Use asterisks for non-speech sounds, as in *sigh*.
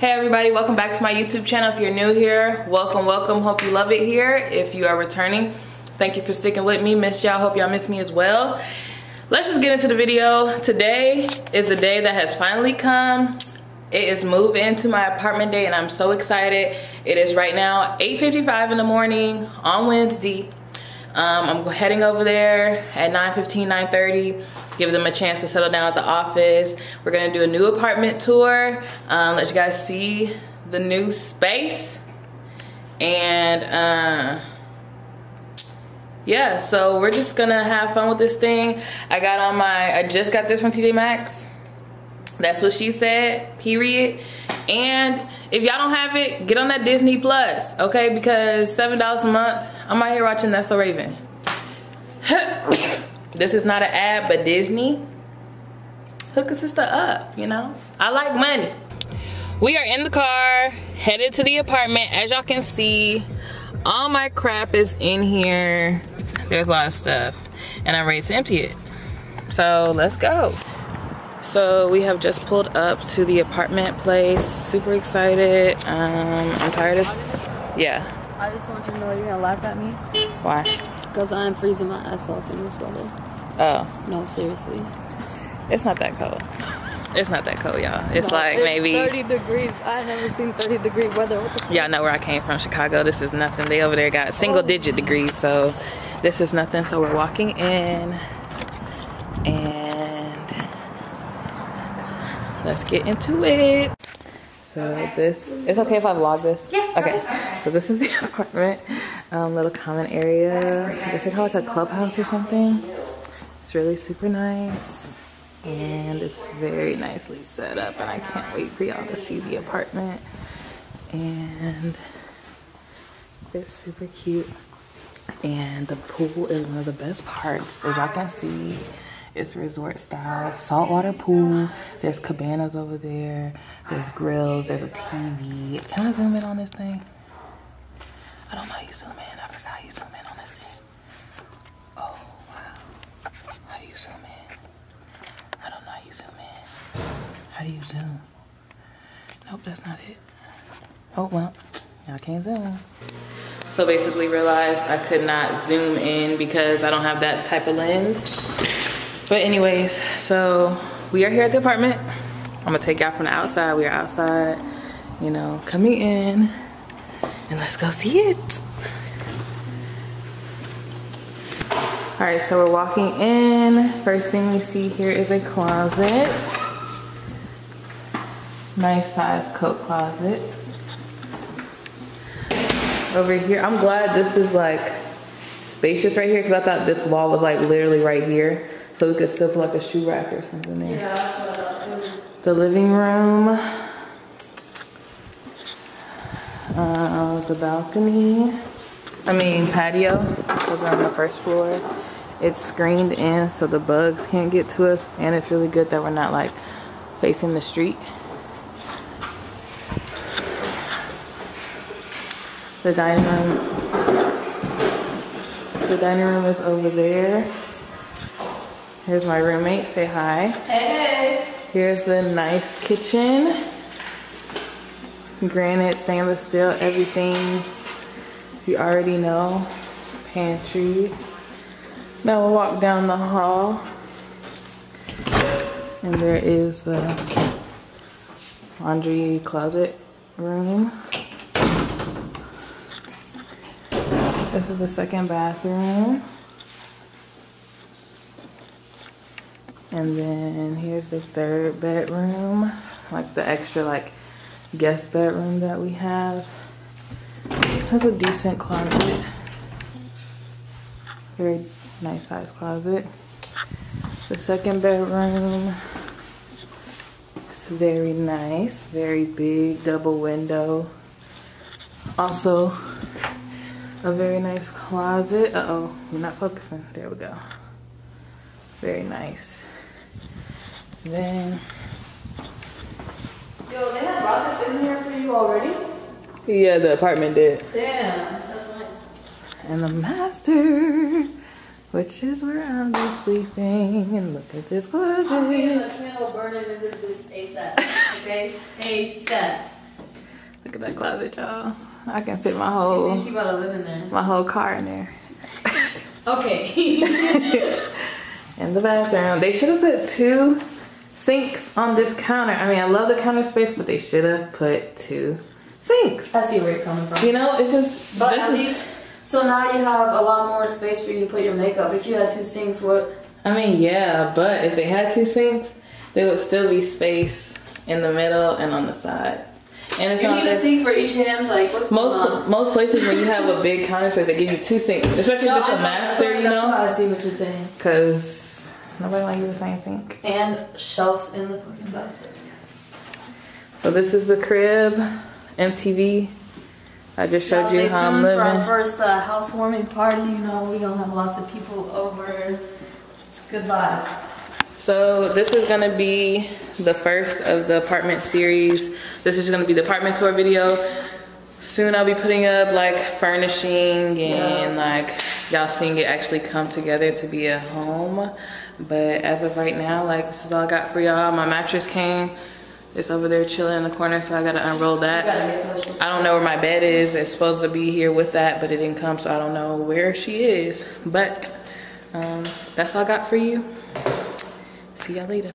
Hey everybody, welcome back to my YouTube channel. If you're new here, welcome, welcome. Hope you love it here. If you are returning, thank you for sticking with me. Miss y'all, hope y'all miss me as well. Let's just get into the video. Today is the day that has finally come. It is move into my apartment day and I'm so excited. It is right now 8.55 in the morning on Wednesday. Um, I'm heading over there at 9.15, 9.30 give them a chance to settle down at the office. We're gonna do a new apartment tour, um, let you guys see the new space. And uh, yeah, so we're just gonna have fun with this thing. I got on my, I just got this from TJ Maxx. That's what she said, period. And if y'all don't have it, get on that Disney Plus, okay? Because $7 a month, I'm out here watching That's So Raven. *coughs* This is not an ad, but Disney, hook a sister up, you know? I like money. We are in the car, headed to the apartment. As y'all can see, all my crap is in here. There's a lot of stuff, and I'm ready to empty it. So let's go. So we have just pulled up to the apartment place. Super excited. Um, I'm tired as, yeah. I just want you to know you're gonna laugh at me. Why? Because I'm freezing my ass off in this weather. Oh. No, seriously. It's not that cold. It's not that cold, y'all. It's No, like it's maybe 30 degrees. I never seen 30 degree weather. Y'all know where I came from, Chicago. This is nothing. They over there got single Oh. digit degrees, so this is nothing. So we're walking in and let's get into it. So this, it's okay if I vlog this? Yeah. Okay, so this is the *laughs* apartment, um, little common area. I guess they call it like a clubhouse or something. It's really super nice and it's very nicely set up and I can't wait for y'all to see the apartment. And it's super cute. And the pool is one of the best parts. As y'all can see, it's resort style, saltwater pool. There's cabanas over there. There's grills, there's a TV. Can I zoom in on this thing? I don't know how you zoom in. I forgot how you zoom in on this thing. Oh, wow. How do you zoom in? I don't know how you zoom in. How do you zoom? Nope, that's not it. Oh, well, y'all can't zoom. So basically realized I could not zoom in because I don't have that type of lens. But anyways, so we are here at the apartment. I'm gonna take y'all from the outside. We are outside, you know, coming in. And let's go see it. All right, so we're walking in. First thing we see here is a closet. Nice size coat closet. Over here, I'm glad this is like spacious right here because I thought this wall was like literally right here. So we could still put like a shoe rack or something there. Yeah, that's what I too. The living room. Uh, the balcony. I mean patio. Those are on the first floor. It's screened in so the bugs can't get to us. And it's really good that we're not like facing the street. The dining room. The dining room is over there. Here's my roommate, say hi. Hey! Here's the nice kitchen. Granite, stainless steel, everything you already know. Pantry. Now we'll walk down the hall. And there is the laundry closet room. This is the second bathroom. And then here's the third bedroom, like the extra like guest bedroom that we have. Has a decent closet. Very nice size closet. The second bedroom is very nice, very big, double window. Also, a very nice closet. Uh-oh, we're not focusing. There we go. Very nice. Then, Yo, they had this in here for you already? yeah, the apartment did. Damn, that's nice. And the master, which is where I'll be sleeping. And look at this closet. The candle burning in this bitch ASAP. Okay? ASAP. Look at that closet, y'all. I can fit my whole She about to live in there. my whole car in there. Okay. *laughs* *laughs* in the bathroom. They should have put two sinks on this counter. I mean, I love the counter space, but they should have put two sinks. I see where you're coming from. You know, it's just. But at least, so now you have a lot more space for you to put your makeup. If you had two sinks, what? I mean, yeah, but if they had two sinks, there would still be space in the middle and on the sides. And it's You need a sink for each hand. Like what's going most on? most places where you have a big counter space, they give you two sinks, especially No, if it's I a know, master, that's you That's know, why I see what you're saying. because nobody want to use the same sink. And shelves in the fucking bathroom. So this is the crib, MTV. I just showed Y'all you how I'm tuned For our first uh, housewarming party, you know, we gonna have lots of people over. It's good vibes. So this is gonna be the first of the apartment series. This is gonna be the apartment tour video. Soon I'll be putting up like furnishing and like y'all seeing it actually come together to be a home. But as of right now, like this is all I got for y'all. My mattress came. It's over there chilling in the corner, so I gotta unroll that. I don't know where my bed is. It's supposed to be here with that, but it didn't come, so I don't know where she is. But um, that's all I got for you. See y'all later.